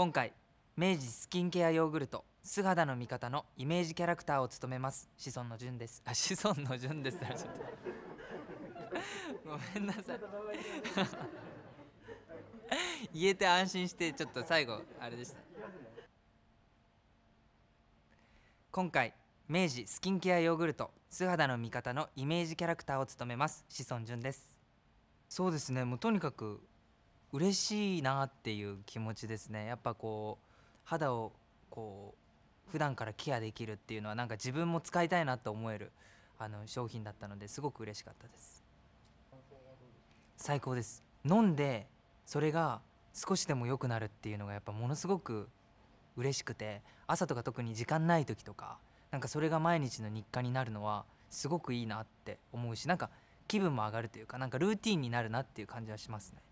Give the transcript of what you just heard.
今回明治スキンケアヨーグルト素肌の味方のイメージキャラクターを務めます。子孫の順です。あ子孫の順です。ちょっと。ごめんなさい。言えて安心してちょっと最後あれでした。今回明治スキンケアヨーグルト素肌の味方のイメージキャラクターを務めます。子孫順です。そうですね。もうとにかく嬉しいなっていう気持ちですね。やっぱこう肌をこう普段からケアできるっていうのはなんか自分も使いたいなと思えるあの商品だったのですごく嬉しかったです。最高です。飲んでそれが少しでも良くなるっていうのがやっぱものすごく嬉しくて朝とか特に時間ない時とかなんかそれが毎日の日課になるのはすごくいいなって思うしなんか気分も上がるというかなんかルーティンになるなっていう感じはしますね。